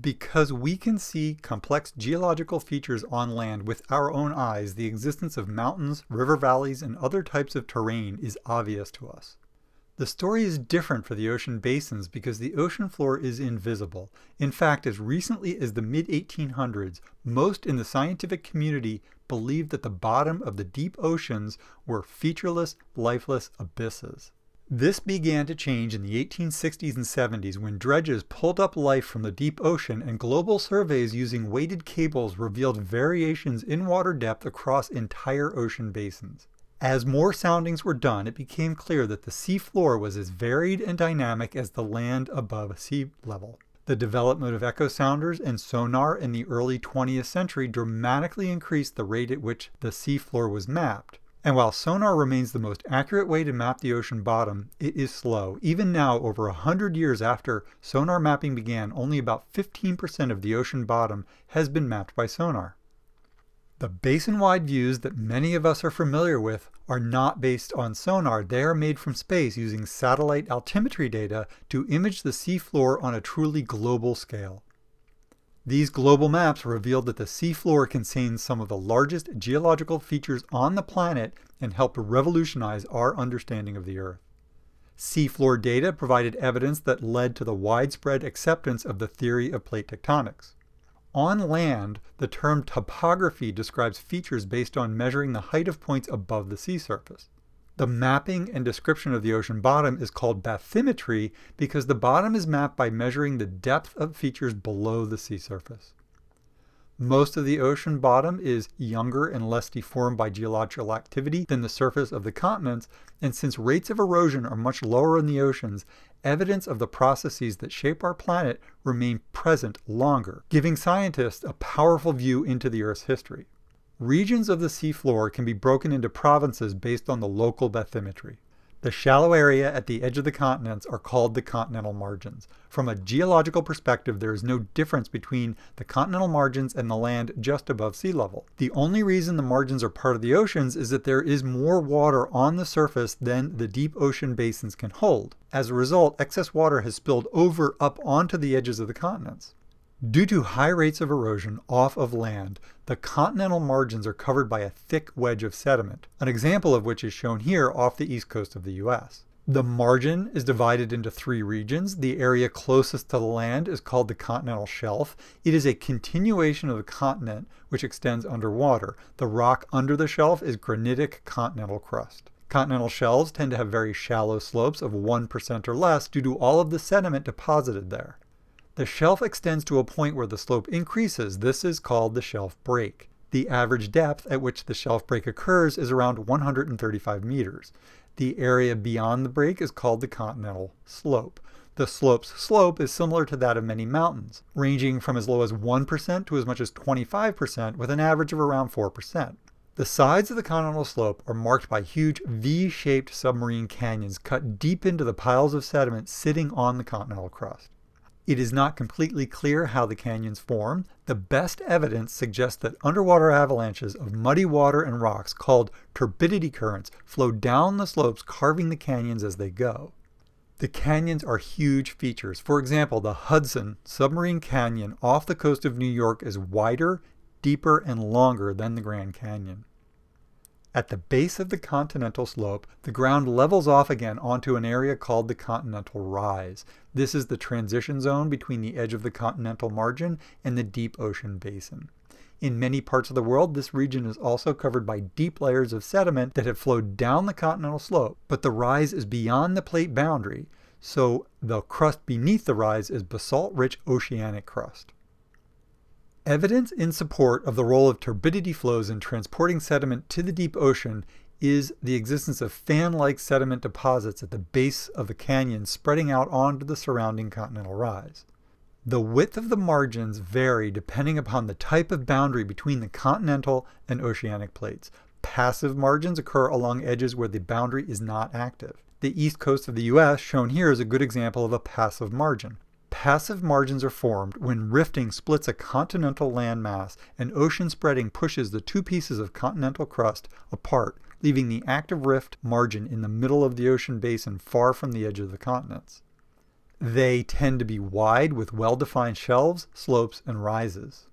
Because we can see complex geological features on land with our own eyes, the existence of mountains, river valleys, and other types of terrain is obvious to us. The story is different for the ocean basins because the ocean floor is invisible. In fact, as recently as the mid 1800s, most in the scientific community believed that the bottom of the deep oceans were featureless, lifeless abysses. This began to change in the 1860s and 70s when dredges pulled up life from the deep ocean and global surveys using weighted cables revealed variations in water depth across entire ocean basins. As more soundings were done, it became clear that the seafloor was as varied and dynamic as the land above sea level. The development of echo sounders and sonar in the early 20th century dramatically increased the rate at which the seafloor was mapped. And while sonar remains the most accurate way to map the ocean bottom, it is slow. Even now, over 100 years after sonar mapping began, only about 15% of the ocean bottom has been mapped by sonar. The basin-wide views that many of us are familiar with are not based on sonar. They are made from space using satellite altimetry data to image the seafloor on a truly global scale. These global maps revealed that the seafloor contains some of the largest geological features on the planet and helped revolutionize our understanding of the Earth. Seafloor data provided evidence that led to the widespread acceptance of the theory of plate tectonics. On land, the term topography describes features based on measuring the height of points above the sea surface. The mapping and description of the ocean bottom is called bathymetry because the bottom is mapped by measuring the depth of features below the sea surface. Most of the ocean bottom is younger and less deformed by geological activity than the surface of the continents, and since rates of erosion are much lower in the oceans, evidence of the processes that shape our planet remain present longer, giving scientists a powerful view into the Earth's history. Regions of the seafloor can be broken into provinces based on the local bathymetry. The shallow area at the edge of the continents are called the continental margins. From a geological perspective, there is no difference between the continental margins and the land just above sea level. The only reason the margins are part of the oceans is that there is more water on the surface than the deep ocean basins can hold. As a result, excess water has spilled over up onto the edges of the continents. Due to high rates of erosion off of land, the continental margins are covered by a thick wedge of sediment, an example of which is shown here off the east coast of the US. The margin is divided into three regions. The area closest to the land is called the continental shelf. It is a continuation of the continent which extends underwater. The rock under the shelf is granitic continental crust. Continental shelves tend to have very shallow slopes of 1% or less due to all of the sediment deposited there. The shelf extends to a point where the slope increases. This is called the shelf break. The average depth at which the shelf break occurs is around 135 meters. The area beyond the break is called the continental slope. The slope's slope is similar to that of many mountains, ranging from as low as 1% to as much as 25% with an average of around 4%. The sides of the continental slope are marked by huge V-shaped submarine canyons cut deep into the piles of sediment sitting on the continental crust. It is not completely clear how the canyons form. The best evidence suggests that underwater avalanches of muddy water and rocks called turbidity currents flow down the slopes carving the canyons as they go. The canyons are huge features. For example, the Hudson Submarine Canyon off the coast of New York is wider, deeper, and longer than the Grand Canyon. At the base of the continental slope, the ground levels off again onto an area called the continental rise. This is the transition zone between the edge of the continental margin and the deep ocean basin. In many parts of the world, this region is also covered by deep layers of sediment that have flowed down the continental slope, but the rise is beyond the plate boundary, so the crust beneath the rise is basalt-rich oceanic crust. Evidence in support of the role of turbidity flows in transporting sediment to the deep ocean is the existence of fan-like sediment deposits at the base of the canyon spreading out onto the surrounding continental rise. The width of the margins vary depending upon the type of boundary between the continental and oceanic plates. Passive margins occur along edges where the boundary is not active. The east coast of the US, shown here, is a good example of a passive margin. Passive margins are formed when rifting splits a continental landmass and ocean spreading pushes the two pieces of continental crust apart, leaving the active rift margin in the middle of the ocean basin far from the edge of the continents. They tend to be wide with well-defined shelves, slopes, and rises.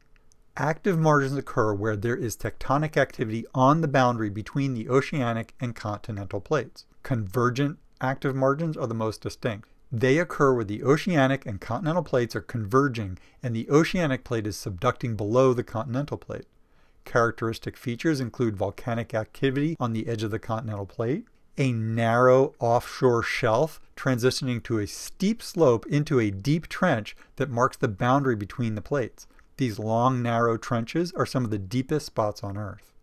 Active margins occur where there is tectonic activity on the boundary between the oceanic and continental plates. Convergent active margins are the most distinct. They occur where the oceanic and continental plates are converging and the oceanic plate is subducting below the continental plate. Characteristic features include volcanic activity on the edge of the continental plate, a narrow offshore shelf transitioning to a steep slope into a deep trench that marks the boundary between the plates. These long, narrow trenches are some of the deepest spots on Earth.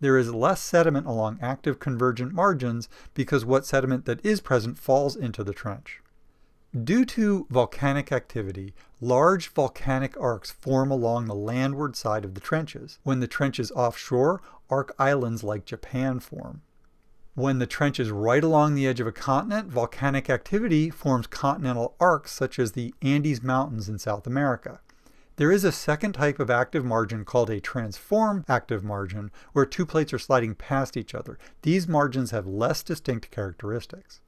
There is less sediment along active convergent margins because what sediment that is present falls into the trench. Due to volcanic activity, large volcanic arcs form along the landward side of the trenches. When the trench is offshore, arc islands like Japan form. When the trench is right along the edge of a continent, volcanic activity forms continental arcs such as the Andes Mountains in South America. There is a second type of active margin called a transform active margin, where two plates are sliding past each other. These margins have less distinct characteristics.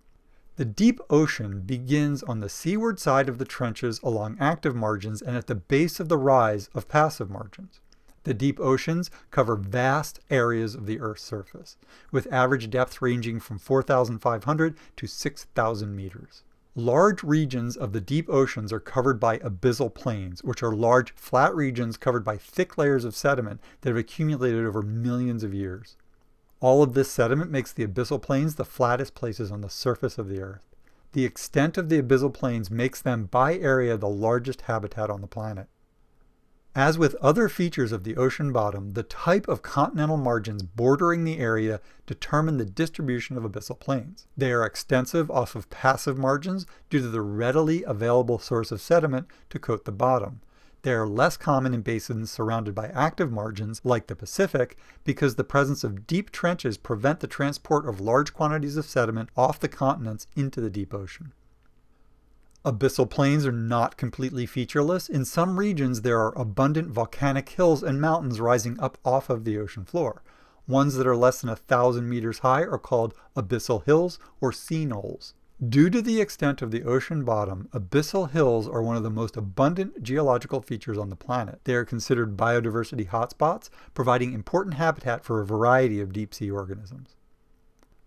The deep ocean begins on the seaward side of the trenches along active margins and at the base of the rise of passive margins. The deep oceans cover vast areas of the Earth's surface, with average depth ranging from 4,500 to 6,000 meters. Large regions of the deep oceans are covered by abyssal plains, which are large flat regions covered by thick layers of sediment that have accumulated over millions of years. All of this sediment makes the abyssal plains the flattest places on the surface of the Earth. The extent of the abyssal plains makes them by area the largest habitat on the planet. As with other features of the ocean bottom, the type of continental margins bordering the area determine the distribution of abyssal plains. They are extensive off of passive margins due to the readily available source of sediment to coat the bottom. They are less common in basins surrounded by active margins, like the Pacific, because the presence of deep trenches prevent the transport of large quantities of sediment off the continents into the deep ocean. Abyssal plains are not completely featureless. In some regions, there are abundant volcanic hills and mountains rising up off of the ocean floor. Ones that are less than a thousand meters high are called abyssal hills or sea knolls. Due to the extent of the ocean bottom, abyssal hills are one of the most abundant geological features on the planet. They are considered biodiversity hotspots, providing important habitat for a variety of deep sea organisms.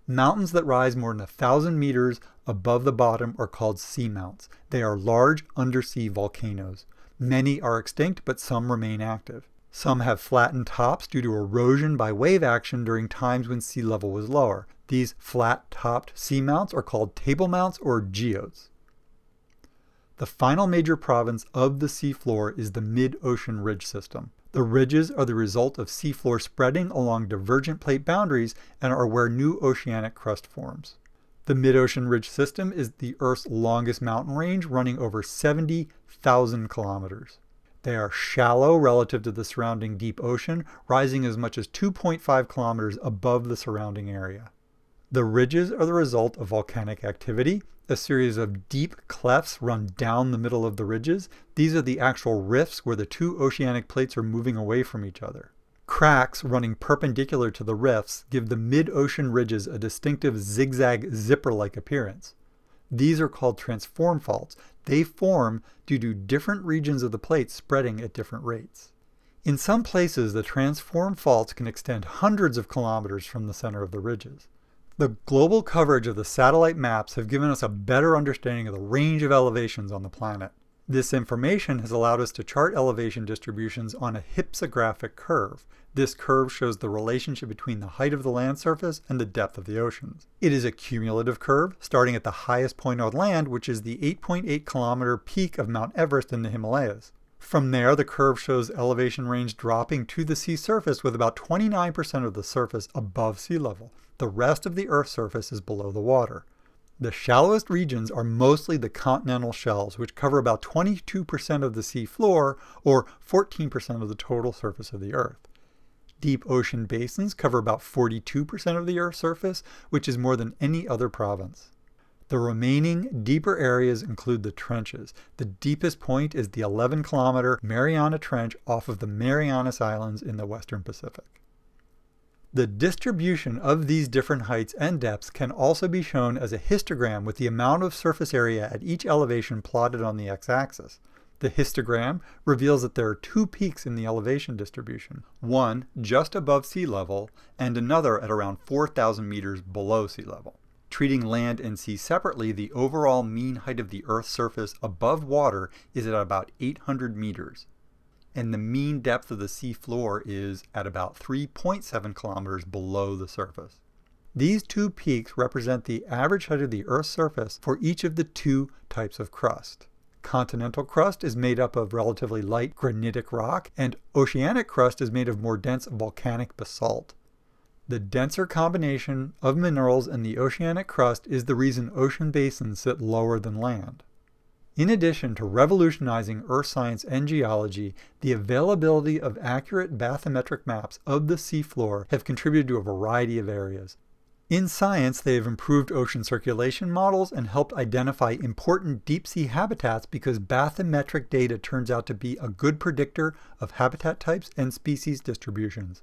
Mountains that rise more than a thousand meters above the bottom are called seamounts. They are large undersea volcanoes. Many are extinct, but some remain active. Some have flattened tops due to erosion by wave action during times when sea level was lower. These flat-topped seamounts are called table mounts or guyots. The final major province of the seafloor is the mid-ocean ridge system. The ridges are the result of seafloor spreading along divergent plate boundaries and are where new oceanic crust forms. The mid-ocean ridge system is the Earth's longest mountain range, running over 70,000 kilometers. They are shallow relative to the surrounding deep ocean, rising as much as 2.5 kilometers above the surrounding area. The ridges are the result of volcanic activity. A series of deep clefts run down the middle of the ridges. These are the actual rifts where the two oceanic plates are moving away from each other. Cracks running perpendicular to the rifts give the mid-ocean ridges a distinctive zigzag zipper-like appearance. These are called transform faults. They form due to different regions of the plate spreading at different rates. In some places, the transform faults can extend hundreds of kilometers from the center of the ridges. The global coverage of the satellite maps have given us a better understanding of the range of elevations on the planet. This information has allowed us to chart elevation distributions on a hypsographic curve. This curve shows the relationship between the height of the land surface and the depth of the oceans. It is a cumulative curve, starting at the highest point on land, which is the 8.8 kilometer peak of Mount Everest in the Himalayas. From there, the curve shows elevation range dropping to the sea surface with about 29% of the surface above sea level. The rest of the Earth's surface is below the water. The shallowest regions are mostly the continental shelves, which cover about 22% of the sea floor or 14% of the total surface of the Earth. Deep ocean basins cover about 42% of the Earth's surface, which is more than any other province. The remaining deeper areas include the trenches. The deepest point is the 11 kilometer Mariana Trench off of the Marianas Islands in the western Pacific. The distribution of these different heights and depths can also be shown as a histogram with the amount of surface area at each elevation plotted on the x-axis. The histogram reveals that there are two peaks in the elevation distribution, one just above sea level and another at around 4,000 meters below sea level. Treating land and sea separately, the overall mean height of the Earth's surface above water is at about 800 meters and the mean depth of the sea floor is at about 3.7 kilometers below the surface. These two peaks represent the average height of the Earth's surface for each of the two types of crust. Continental crust is made up of relatively light granitic rock, and oceanic crust is made of more dense volcanic basalt. The denser combination of minerals in the oceanic crust is the reason ocean basins sit lower than land. In addition to revolutionizing earth science and geology, the availability of accurate bathymetric maps of the seafloor have contributed to a variety of areas. In science, they have improved ocean circulation models and helped identify important deep sea habitats because bathymetric data turns out to be a good predictor of habitat types and species distributions.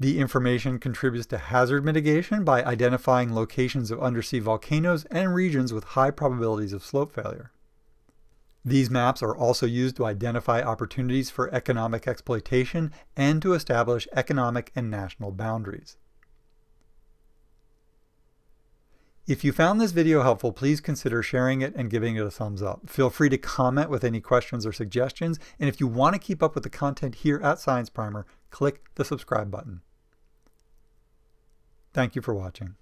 The information contributes to hazard mitigation by identifying locations of undersea volcanoes and regions with high probabilities of slope failure. These maps are also used to identify opportunities for economic exploitation and to establish economic and national boundaries. If you found this video helpful, please consider sharing it and giving it a thumbs up. Feel free to comment with any questions or suggestions, and if you want to keep up with the content here at Science Primer, click the subscribe button. Thank you for watching.